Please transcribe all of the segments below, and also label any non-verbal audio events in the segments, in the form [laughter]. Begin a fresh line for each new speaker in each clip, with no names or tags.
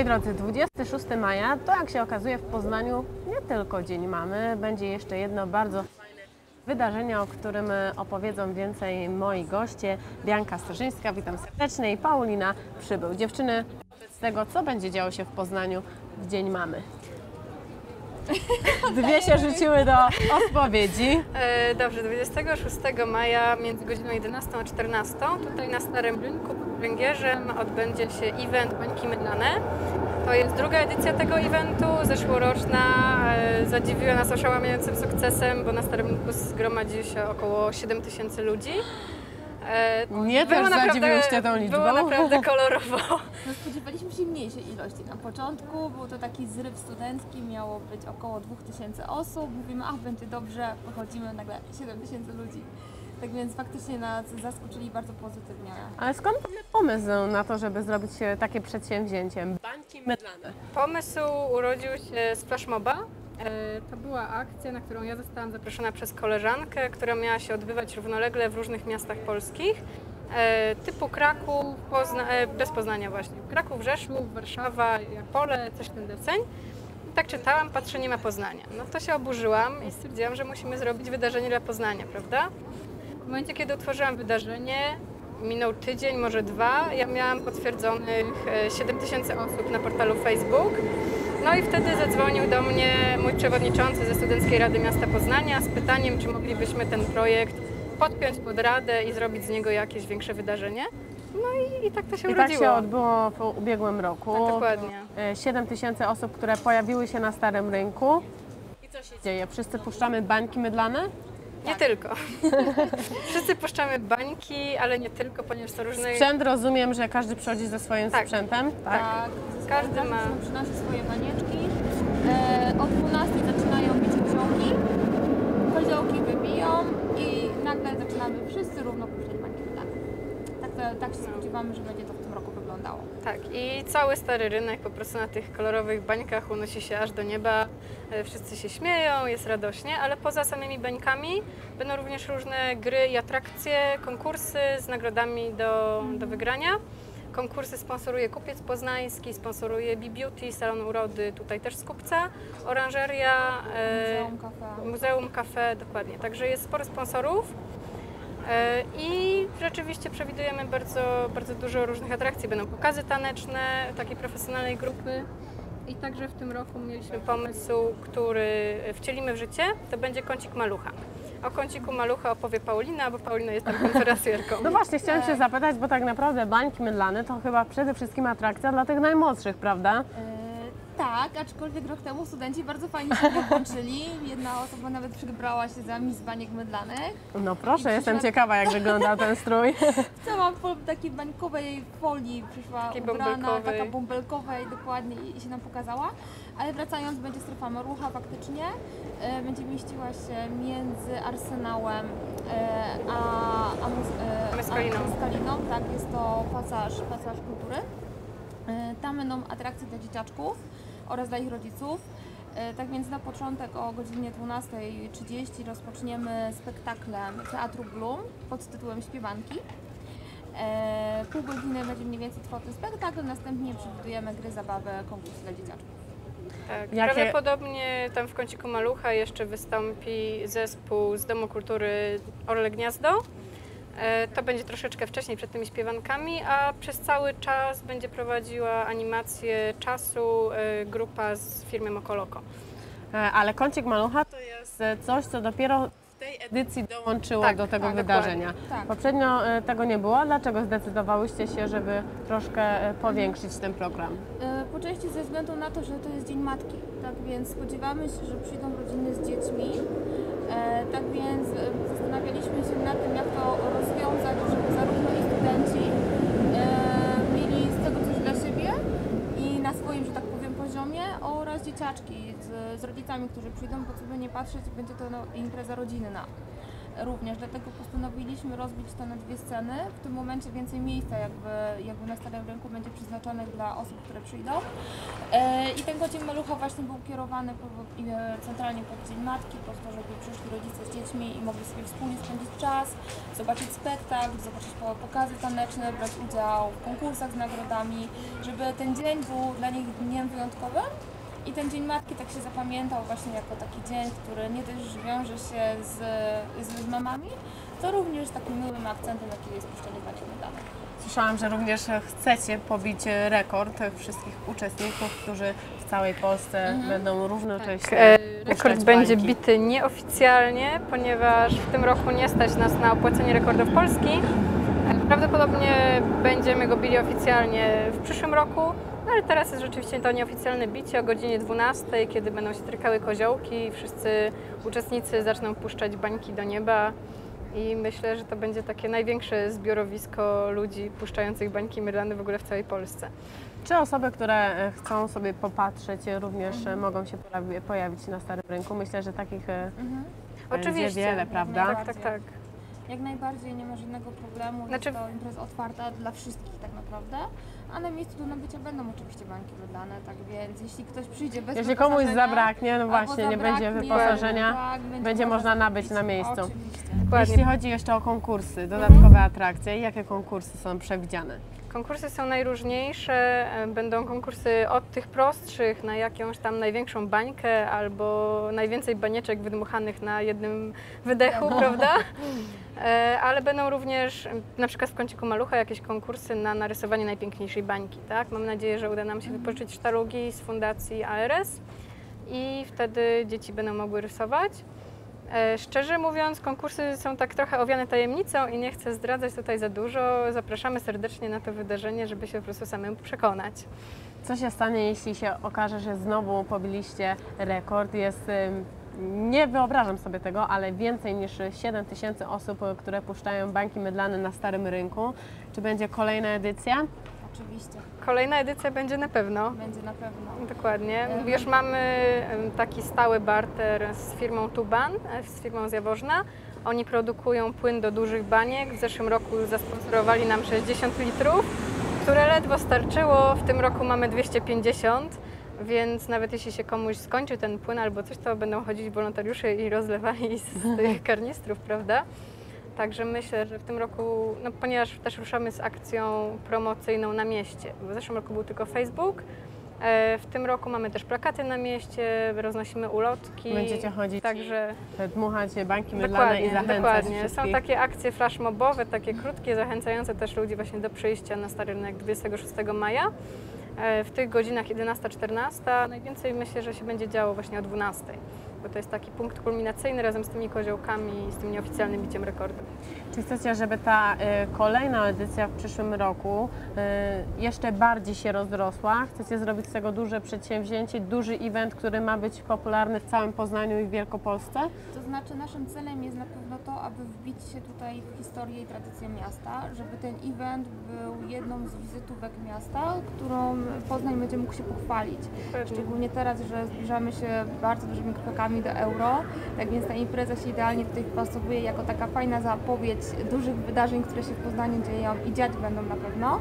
Moi drodzy, 26 maja to jak się okazuje w Poznaniu nie tylko Dzień Mamy, będzie jeszcze jedno bardzo fajne wydarzenie, o którym opowiedzą więcej moi goście. Bianka Starzyńska, witam serdecznie i Paulina Przybył. Dziewczyny, wobec tego, co będzie działo się w Poznaniu w Dzień Mamy? [laughs] Dwie się rzuciły do odpowiedzi.
E, Dobrze, 26 maja między godziną 11 a 14 tutaj na Starym Rynku Węgierzem odbędzie się event Bańki Mydlane. To jest druga edycja tego eventu, zeszłoroczna. e, Zadziwiła nas oszałamiającym sukcesem, bo na Starym Rynku zgromadzi się około 7 tysięcy ludzi. E,
Mnie
było
też zadziwiłyście tą liczbą.
Było naprawdę [laughs] kolorowo.
No spodziewaliśmy się mniejszej ilości. Na początku był to taki zryw studencki, miało być około 2000 osób. Mówimy, ach, będzie dobrze, pochodzimy nagle 7000 ludzi. Tak więc faktycznie nas zaskoczyli bardzo pozytywnie.
Ale skąd pomysł na to, żeby zrobić e, takie przedsięwzięcie? Bańki mydlane.
Pomysł urodził się z flashmoba. E, To była akcja, na którą ja zostałam zaproszona przez koleżankę, która miała się odbywać równolegle w różnych miastach polskich, e, typu Kraków, Pozna- bez Poznania właśnie, Kraków, Rzeszów, Warszawa, Pole, coś ten deseń. I tak czytałam, patrzę, nie ma Poznania. No to się oburzyłam i stwierdziłam, że musimy zrobić wydarzenie dla Poznania, prawda? W momencie, kiedy utworzyłam wydarzenie, minął tydzień, może dwa, ja miałam potwierdzonych e, 7 tysięcy osób na portalu Facebook. No i wtedy zadzwonił do mnie mój przewodniczący ze Studenckiej Rady Miasta Poznania z pytaniem, czy moglibyśmy ten projekt podpiąć pod radę i zrobić z niego jakieś większe wydarzenie. No i, i tak to się
I tak
urodziło.
się odbyło w ubiegłym roku.
Tak, dokładnie.
E, 7 tysięcy osób, które pojawiły się na Starym Rynku. I co się dzieje? Wszyscy puszczamy bańki mydlane?
Nie tylko. [laughs] Wszyscy puszczamy bańki, ale nie tylko, ponieważ to różne...
Sprzęt rozumiem, że każdy przychodzi ze swoim
Tak.
sprzętem. Tak.
ze
Każdy ma-
przynosi swoje manieczki. E, o 12 zaczynają bić koziołki. Koziołki wybiją i nagle zaczynamy wszyscy równo puszczać bańki wydane. Tak, tak się spodziewamy, że będzie to w tym roku wyglądało.
Tak, i cały stary rynek po prostu na tych kolorowych bańkach unosi się aż do nieba. E, Wszyscy się śmieją, jest radośnie, ale poza samymi bańkami będą również różne gry i atrakcje, konkursy z nagrodami do, do wygrania. Konkursy sponsoruje Kupiec Poznański, sponsoruje B-Beauty, Salon Urody, tutaj też z Kupca, Oranżeria, e,
Muzeum, kafe.
Muzeum Cafe, dokładnie. Także jest sporo sponsorów. E, I rzeczywiście przewidujemy bardzo, bardzo dużo różnych atrakcji. Będą pokazy taneczne takiej profesjonalnej grupy. I także w tym roku mieliśmy pomysł, który wcielimy w życie. To będzie kącik malucha. O kąciku malucha opowie Paulina, bo Paulina jest tam [laughs] konferencjerką.
No właśnie, chciałam się zapytać, bo tak naprawdę bańki mydlane to chyba przede wszystkim atrakcja dla tych najmłodszych, prawda?
Tak, aczkolwiek rok temu studenci bardzo fajnie się włączyli. Jedna osoba nawet przebrała się za Miss Baniek Mydlanych.
No proszę,
I
jestem
przyszła-
ciekawa, jak wygląda ten strój. [laughs]
Cała po takiej bańkowej folii przyszła
Takiej
ubrana,
bąbelkowej.
taka bąbelkowej dokładnie i, się nam pokazała. Ale wracając, będzie strefa marucha faktycznie. E, będzie mieściła się między Arsenałem e, a, a, e,
Myskaliną.
a Myskaliną. Tak, jest to pasaż, pasaż kultury. Tam będą atrakcje dla dzieciaczków oraz dla ich rodziców. E, Tak więc na początek o godzinie 12.30 rozpoczniemy spektaklem Teatru Bloom pod tytułem Śpiewanki. E, pół godziny będzie mniej więcej trwał ten spektakl, następnie przewidujemy gry, zabawy, konkursy dla dzieciaczków.
Tak,
Jakie-
Prawdopodobnie tam w kąciku malucha jeszcze wystąpi zespół z Domu Kultury Orle Gniazdo. E, To będzie troszeczkę wcześniej przed tymi śpiewankami, a przez cały czas będzie prowadziła animację czasu e, grupa z firmy Mokoloko.
E, Ale kącik malucha to jest coś, co dopiero w tej edycji dołączyło
Tak,
do tego
tak,
wydarzenia.
Tak.
Poprzednio tego nie było. Dlaczego zdecydowałyście się, żeby troszkę powiększyć ten program?
Po części ze względu na to, że to jest Dzień Matki, tak więc spodziewamy się, że przyjdą rodziny z dziećmi. Tak więc zastanawialiśmy się nad tym, jak to rozwiązać, żeby zarówno i studenci e, mieli z tego coś dla siebie i na swoim, że tak powiem, poziomie oraz dzieciaczki z, z rodzicami, którzy przyjdą, bo co by nie patrzeć, będzie to no, impreza rodzinna. Również, dlatego postanowiliśmy rozbić to na dwie sceny. W tym momencie więcej miejsca jakby, jakby na Starym Rynku będzie przeznaczonych dla osób, które przyjdą. E, I ten godzin malucha właśnie był kierowany e, centralnie pod Dzień Matki, po to, żeby przyszli rodzice z dziećmi i mogli sobie wspólnie spędzić czas, zobaczyć spektakl, zobaczyć po- pokazy taneczne, brać udział w konkursach z nagrodami, żeby ten dzień był dla nich dniem wyjątkowym. I ten Dzień Matki tak się zapamiętał właśnie jako taki dzień, który nie dość, że wiąże się z, z mamami, to również takim miłym akcentem, jaki jest puszczenie bajki medalek.
Słyszałam, że również chcecie pobić rekord wszystkich uczestników, którzy w całej Polsce będą równocześnie
E,
puszczać
Rekord będzie
bańki.
bity nieoficjalnie, ponieważ w tym roku nie stać nas na opłacenie rekordów Polski. Prawdopodobnie będziemy go bili oficjalnie w przyszłym roku, no ale teraz jest rzeczywiście to nieoficjalne bicie o godzinie 12, kiedy będą się trykały koziołki i wszyscy uczestnicy zaczną puszczać bańki do nieba. I myślę, że to będzie takie największe zbiorowisko ludzi puszczających bańki mydlane w ogóle w całej Polsce.
Czy osoby, które e, chcą sobie popatrzeć, e, również e, mogą się pojawi- pojawić na Starym Rynku? Myślę, że takich
Mhm.
będzie
Oczywiście.
wiele, prawda?
Tak, tak, tak.
Jak najbardziej nie ma żadnego problemu,
Znaczy-
jest to impreza otwarta dla wszystkich tak naprawdę, a na miejscu do nabycia będą oczywiście bańki wydane, tak więc jeśli ktoś przyjdzie bez
Jeśli komuś zabraknie, no właśnie, nie będzie
zabraknie,
wyposażenia,
tak,
będzie można nabyć na miejscu.
Oczywiście.
Jeśli chodzi jeszcze o konkursy, dodatkowe atrakcje, jakie konkursy są przewidziane?
Konkursy są najróżniejsze. e, Będą konkursy od tych prostszych na jakąś tam największą bańkę albo najwięcej banieczek wydmuchanych na jednym wydechu, prawda? E, Ale będą również na przykład w kąciku malucha jakieś konkursy na narysowanie najpiękniejszej bańki, tak? Mam nadzieję, że uda nam się wypożyczyć sztalugi z fundacji ARS i wtedy dzieci będą mogły rysować. E, Szczerze mówiąc, konkursy są tak trochę owiane tajemnicą i nie chcę zdradzać tutaj za dużo. Zapraszamy serdecznie na to wydarzenie, żeby się po prostu samemu przekonać.
Co się stanie, jeśli się okaże, że znowu pobiliście rekord? Jest, nie wyobrażam sobie tego, ale więcej niż 7 tysięcy osób, które puszczają bańki mydlane na Starym Rynku. Czy będzie kolejna edycja?
Oczywiście,
Kolejna edycja będzie na pewno.
będzie na pewno.
Dokładnie. Już mamy taki stały barter z firmą Tuban, e, z firmą z Jaworzna. Oni produkują płyn do dużych baniek. W zeszłym roku zasponsorowali nam 60 litrów, które ledwo starczyło. W tym roku mamy 250, więc nawet jeśli się komuś skończy ten płyn albo coś, to będą chodzić wolontariusze i rozlewali z [laughs] tych karnistrów, prawda? Także myślę, że w tym roku, no ponieważ też ruszamy z akcją promocyjną na mieście. W zeszłym roku był tylko Facebook. e, W tym roku mamy też plakaty na mieście, roznosimy ulotki.
Będziecie chodzić
Także
Dmuchać bańki mydlane i zachęcać
dokładnie. Są
wszystkich.
takie akcje flashmobowe, takie krótkie, zachęcające też ludzi właśnie do przyjścia na Stary Rynek 26 maja. E, W tych godzinach 11-14 najwięcej myślę, że się będzie działo właśnie o 12, bo to jest taki punkt kulminacyjny razem z tymi koziołkami i z tym nieoficjalnym biciem rekordu.
Czy chcecie, żeby ta y, kolejna edycja w przyszłym roku y, jeszcze bardziej się rozrosła? Chcecie zrobić z tego duże przedsięwzięcie, duży event, który ma być popularny w całym Poznaniu i w Wielkopolsce?
To znaczy naszym celem jest na pewno to, aby wbić się tutaj w historię i tradycję miasta, żeby ten event był jedną z wizytówek miasta, którą Poznań będzie mógł się pochwalić. Szczególnie teraz, że zbliżamy się bardzo dużymi krokami do euro, tak więc ta impreza się idealnie tutaj wpasowuje jako taka fajna zapowiedź dużych wydarzeń, które się w Poznaniu dzieją i dziać będą na pewno.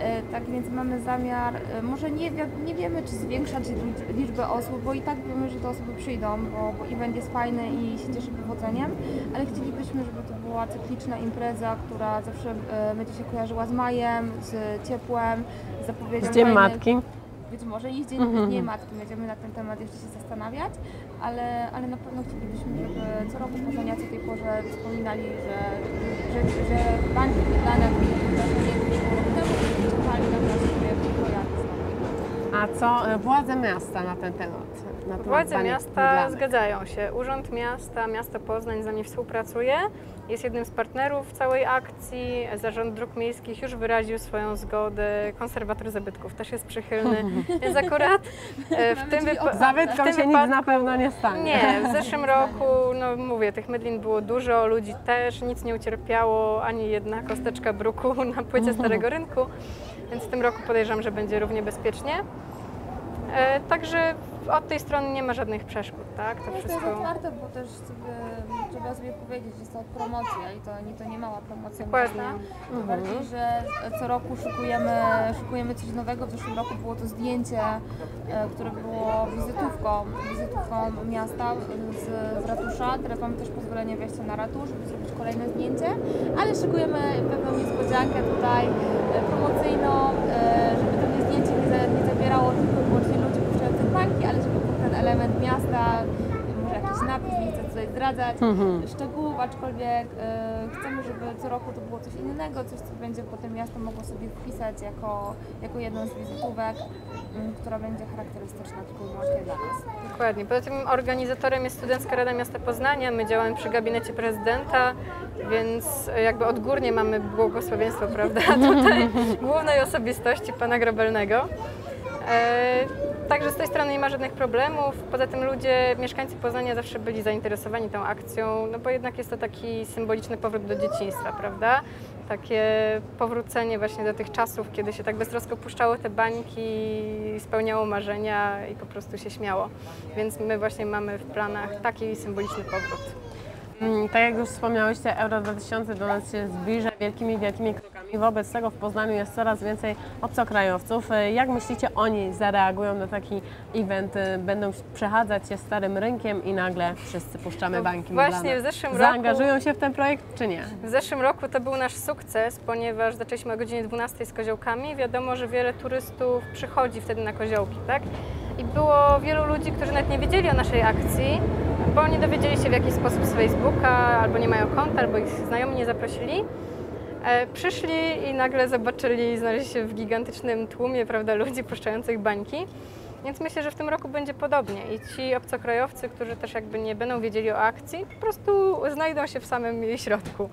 E, Tak więc mamy zamiar, e, może nie, nie wiemy, czy zwiększać lic- liczbę osób, bo i tak wiemy, że te osoby przyjdą, bo, bo event jest fajny i się cieszy powodzeniem, ale chcielibyśmy, żeby to była cykliczna impreza, która zawsze e, będzie się kojarzyła z majem, z ciepłem, z zapowiedzią
Z Dzień
fajnych-
Matki.
być może i z Dzień
Mhm.
Dnia Matki będziemy na ten temat jeszcze się zastanawiać, ale, ale na pewno chcielibyśmy, żeby co roku poznaniacy o tej porze wspominali, że, że, że bańki wydane to jest wydarzenie przyszło rok temu i czekali na nas, żeby pojawi znowu.
A co y, władze miasta na ten temat? Na temat
Władze miasta zgadzają się. Urząd Miasta, Miasto Poznań z nami współpracuje. Jest jednym z partnerów całej akcji. Zarząd Dróg Miejskich już wyraził swoją zgodę. Konserwator zabytków też jest przychylny. [laughs] Więc akurat e, w tym wypa-
Zabytkom
w tym
się nic na pewno nie stanie.
Nie, w [laughs] zeszłym roku, no mówię, tych mydlin było dużo, ludzi też, nic nie ucierpiało, ani jedna kosteczka bruku [laughs] na płycie Starego Rynku, więc w tym roku podejrzewam, że będzie równie bezpiecznie. E, Także od tej strony nie ma żadnych przeszkód, tak? To
To jest
wszystko.
otwarte, bo też sobie, trzeba sobie powiedzieć, jest to promocja i to, nie, to nie mała promocja
Dokładnie.
miasta. Tym bardziej, że co roku szykujemy, szykujemy coś nowego. W zeszłym roku było to zdjęcie, e, które było wizytówką, wizytówką miasta z, z ratusza. Teraz mamy też pozwolenie wejścia na ratusz, żeby zrobić kolejne zdjęcie, ale szykujemy pewną niespodziankę tutaj e, promocyjną, e, żeby to zdjęcie nie, za, nie zabierało tylko i wyłącznie ludzi puszczających bańki, ale żeby był ten element miasta, może jakiś napis, zdradzać szczegółów, aczkolwiek e, chcemy, żeby co roku to było coś innego, coś, co będzie potem miasto mogło sobie wpisać jako, jako jedną z wizytówek, m, która będzie charakterystyczna tylko i wyłącznie dla nas.
Dokładnie. Poza tym organizatorem jest Studencka Rada Miasta Poznania. My działamy przy gabinecie prezydenta, więc jakby odgórnie mamy błogosławieństwo, [laughs] prawda, tutaj [laughs] głównej osobistości pana Grobelnego. E, Także z tej strony nie ma żadnych problemów. Poza tym ludzie, mieszkańcy Poznania zawsze byli zainteresowani tą akcją, no bo jednak jest to taki symboliczny powrót do dzieciństwa, prawda? Takie powrócenie właśnie do tych czasów, kiedy się tak beztrosko puszczało te bańki, spełniało marzenia i po prostu się śmiało. Więc my właśnie mamy w planach taki symboliczny powrót.
Mm, Tak jak już wspomniałyście, Euro 2000 do nas się zbliża wielkimi, wielkimi krokami. Wobec tego w Poznaniu jest coraz więcej obcokrajowców. E, Jak myślicie, oni zareagują na taki event? E, Będą przechadzać się starym rynkiem i nagle wszyscy puszczamy
No
bańki
właśnie w zeszłym roku-
Zaangażują się w ten projekt, czy nie?
W zeszłym roku to był nasz sukces, ponieważ zaczęliśmy o godzinie 12 z koziołkami. Wiadomo, że wiele turystów przychodzi wtedy na koziołki, tak? I było wielu ludzi, którzy nawet nie wiedzieli o naszej akcji, bo nie dowiedzieli się w jakiś sposób z Facebooka, albo nie mają konta, albo ich znajomi nie zaprosili. E, przyszli i nagle zobaczyli, znaleźli się w gigantycznym tłumie, prawda, ludzi puszczających bańki. Więc myślę, że w tym roku będzie podobnie i ci obcokrajowcy, którzy też jakby nie będą wiedzieli o akcji, po prostu znajdą się w samym jej środku.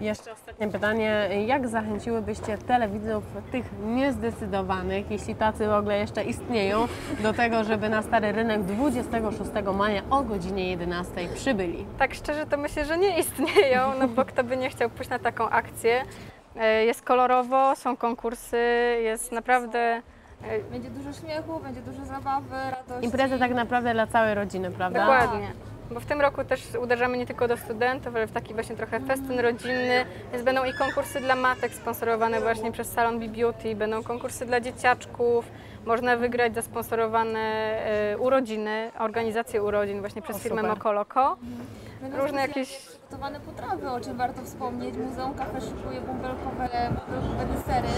Jeszcze ostatnie pytanie. Jak zachęciłybyście telewidzów, tych niezdecydowanych, jeśli tacy w ogóle jeszcze istnieją, do tego, żeby na Stary Rynek 26 maja o godzinie 11 przybyli?
Tak szczerze to myślę, że nie istnieją, no bo kto by nie chciał pójść na taką akcję. E, Jest kolorowo, są konkursy, jest naprawdę... e,
Będzie dużo śmiechu, będzie dużo zabawy, radości.
Impreza tak naprawdę dla całej rodziny, prawda?
Dokładnie. Bo w tym roku też uderzamy nie tylko do studentów, ale w taki właśnie trochę festyn rodzinny, więc będą i konkursy dla matek sponsorowane właśnie przez Salon Be Beauty, będą konkursy dla dzieciaczków, można wygrać zasponsorowane e, urodziny, organizację urodzin właśnie przez
O,
firmę. Mokoloko.
Będą
różne
specjalnie
jakieś-
Przygotowane potrawy, o czym warto wspomnieć. Muzeum Kafe szykuje bąbelkowe, bąbelkowe desery.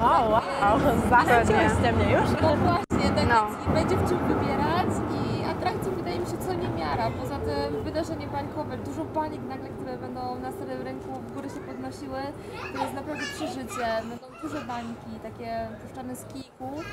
O, wow, zachęciłyście mnie już.
No właśnie, tak
No.
będzie w czym wybierać i atrakcji wydaje mi się co niemiara. Poza tym wydarzenie bańkowe, dużo bańek nagle, które będą na starym rynku w górę się podnosiły. To jest naprawdę przeżycie. Będą duże bańki, takie puszczane z kijków,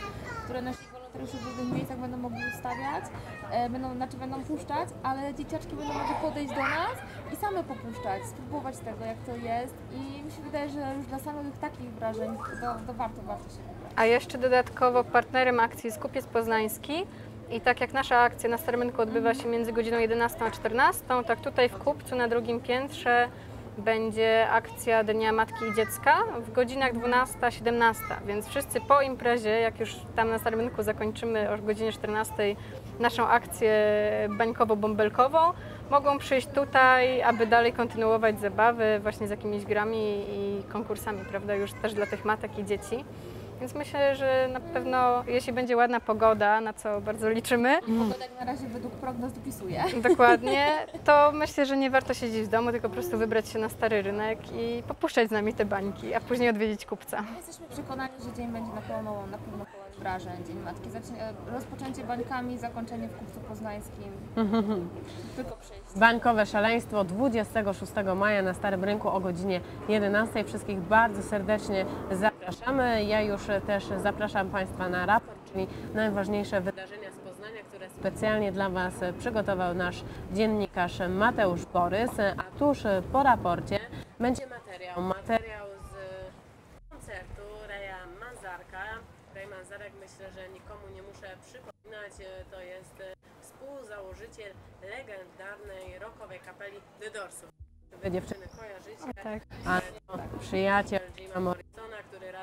które nasi wolontariusze w różnych miejscach będą mogli ustawiać. E, Będą, znaczy będą puszczać, ale dzieciaczki będą mogły podejść do nas i same popuszczać, spróbować tego jak to jest i mi się wydaje, że już dla samych takich wrażeń to, to warto, warto się wybrać.
A jeszcze dodatkowo partnerem akcji jest Kupiec Poznański. I tak jak nasza akcja na Starym Rynku odbywa się między godziną 11 a 14, tak tutaj w Kupcu na drugim piętrze będzie akcja Dnia Matki i Dziecka w godzinach 12-17, więc wszyscy po imprezie, jak już tam na Starym Rynku zakończymy o godzinie 14 naszą akcję bańkowo-bąbelkową, mogą przyjść tutaj, aby dalej kontynuować zabawy właśnie z jakimiś grami i konkursami, prawda, już też dla tych matek i dzieci. Więc myślę, że na pewno, jeśli będzie ładna pogoda, na co bardzo liczymy,
Pogoda jak na razie według prognoz dopisuje. [laughs]
dokładnie, to myślę, że nie warto siedzieć w domu, tylko po prostu wybrać się na stary rynek i popuszczać z nami te bańki, a później odwiedzić kupca.
Jesteśmy przekonani, że dzień będzie na pewno, na pewno pełen wrażeń. Dzień Matki, Zacznie, rozpoczęcie bańkami, zakończenie w Kupcu Poznańskim. [laughs] Tylko przyjść.
Bańkowe szaleństwo 26 maja na Starym Rynku o godzinie 11. Wszystkich bardzo serdecznie zapraszamy. Ja już też zapraszam Państwa na raport, czyli najważniejsze wydarzenia z Poznania, które specjalnie dla Was przygotował nasz dziennikarz Mateusz Borys. A tuż po raporcie będzie materiał, materiał z koncertu Reja Manzarka. Rej Manzarek myślę, że nikomu nie muszę przypominać, to jest współzałożyciel legendarnej rockowej kapeli The Doorsów. Wy dziewczyny kojarzycie,
Tak.
ale to przyjaciel Jima Morrisona, który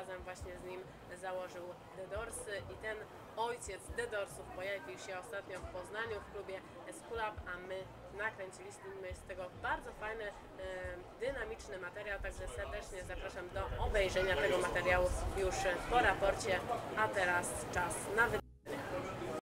razem właśnie z nim założył The Doorsy i ten ojciec The Doorsów pojawił się ostatnio w Poznaniu w klubie Esculap, a my nakręciliśmy z tego bardzo fajny, e, dynamiczny materiał, także serdecznie zapraszam do obejrzenia tego materiału już po raporcie, a teraz czas na wy-